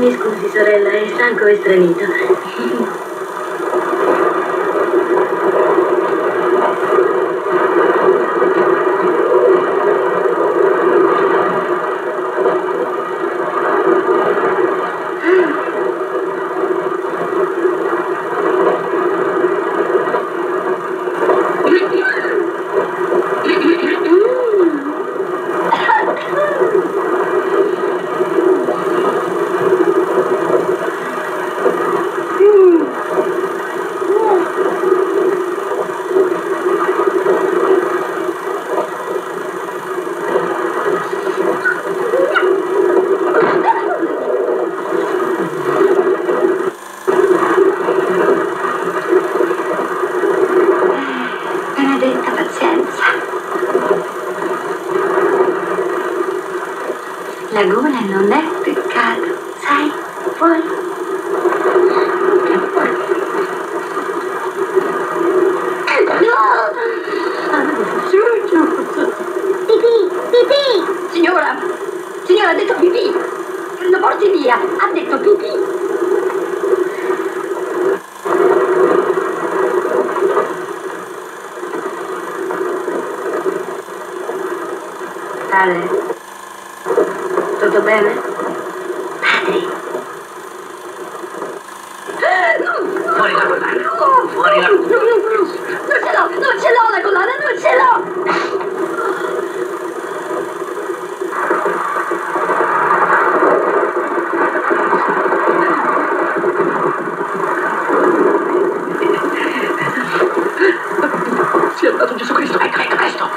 Mi scusi, sorella, è stanco e stranito. La gola non è peccato, sai? Fuori. Pipì, pipì! Signora, signora ha detto pipì. Lo porti via, ha detto pipì. Padre, tutto bene? Padre. Fuori la collana. No, Fuori la no, no, no, no. Non ce l'ho, non ce l'ho la collana, non ce l'ho. Si è andato Gesù Cristo. Ecco, ecco, presto.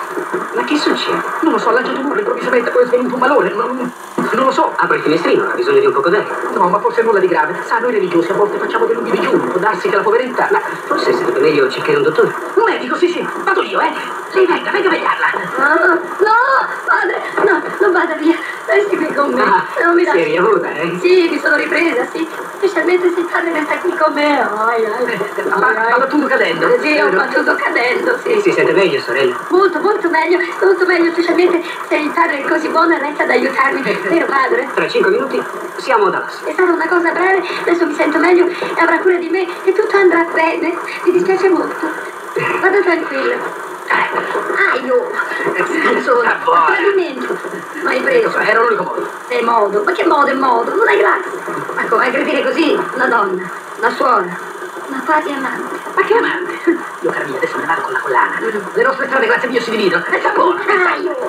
Ma che succede? Non lo so, ha lanciato l'urlo improvvisamente, poi è svenuto un malore. Non, non lo so. Apri il finestrino, ha bisogno di un poco d'aria. No, ma forse nulla di grave. Sa, noi religiosi a volte facciamo dei lunghi digiuni. Può darsi che la poveretta... Ma forse sarebbe meglio cercare un dottore. Un medico, sì, sì. Vado io, eh. Lei venga, venga a vegliarla. No, no, padre, no, non vada via. Resti qui con me. Ah, non mi lasci. sei riavuta, eh? Sì, mi sono ripresa, sì. Specialmente se il padre resta qui con me. Ai, ai. Ma va tutto cadendo. Sì, ho battuto cadendo, sì. Si sente meglio, sorella? Molto, molto meglio, molto meglio, specialmente se il padre è così buono e resta ad aiutarmi. Vero padre? Tra cinque minuti siamo ad Dallas. È stata una cosa breve, adesso mi sento meglio e avrà cura di me e tutto andrà bene. Mi dispiace molto. Vado tranquillo. Aio! Buona. tradimento. Ma hai preso? Era l'unico modo. È modo, ma che modo è modo? Non hai grazia. Ma come aggredire così una donna, una suora, una quasi amante? Ma che amante? Io, cara mia, adesso me ne vado con la collana. Le nostre strade, grazie a Dio, si dividono. E buono. Aio!